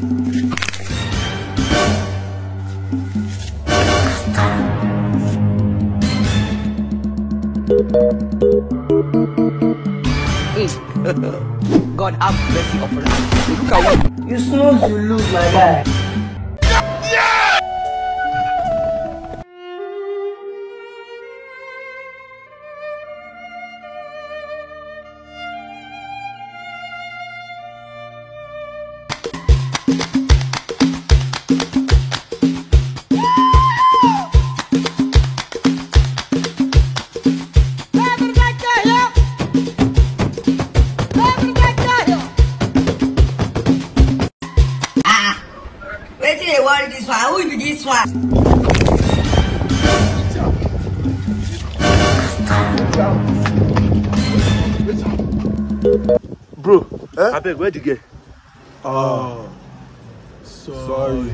God have mercy upon us. Look at what You snooze, you lose, my guy. Wetin dey worry dis one? Who be dis one? Bro, abeg where the girl? Oh, sorry.